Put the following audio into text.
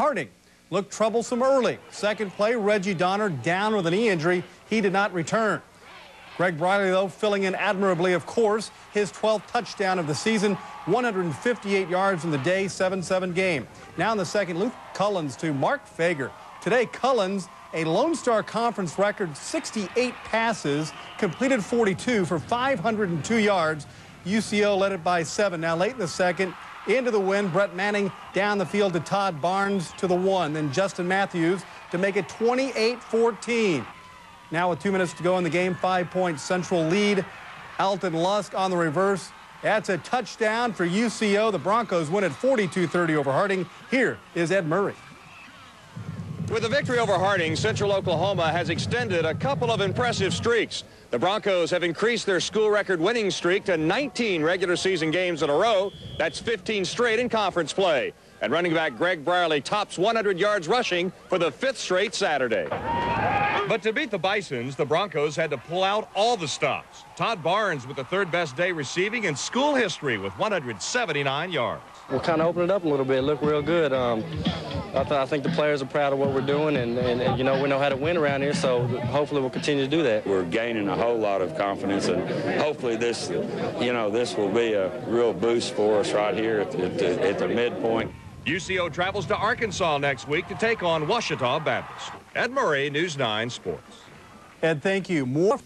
Harding looked troublesome early. Second play, Reggie Donner down with a knee injury. He did not return. Greg Briley, though, filling in admirably, of course. His 12th touchdown of the season, 158 yards in the day, 7-7 game. Now in the second, Luke Cullins to Mark Fager. Today, Cullins, a Lone Star Conference record, 68 passes, completed 42 for 502 yards. UCO led it by seven. Now late in the second, into the wind, Brett Manning down the field to Todd Barnes to the one. Then Justin Matthews to make it 28-14. Now with two minutes to go in the game, five-point Central lead. Alton Lusk on the reverse. That's a touchdown for UCO. The Broncos win at 42-30 over Harding. Here is Ed Murray. With a victory over Harding, Central Oklahoma has extended a couple of impressive streaks. The Broncos have increased their school record winning streak to 19 regular season games in a row. That's 15 straight in conference play. And running back Greg Briley tops 100 yards rushing for the fifth straight Saturday. But to beat the Bisons, the Broncos had to pull out all the stops. Todd Barnes with the third best day receiving in school history with 179 yards. We'll kind of open it up a little bit, look real good. Um, I, th I, think the players are proud of what we're doing, and, and, and, you know we know how to win around here, so hopefully we'll continue to do that. We're gaining a whole lot of confidence, and hopefully this, you know, this will be a real boost for us right here at, at, at the midpoint. UCO travels to Arkansas next week to take on Ouachita Baptist. Ed Murray, News 9 Sports. Ed, thank you. More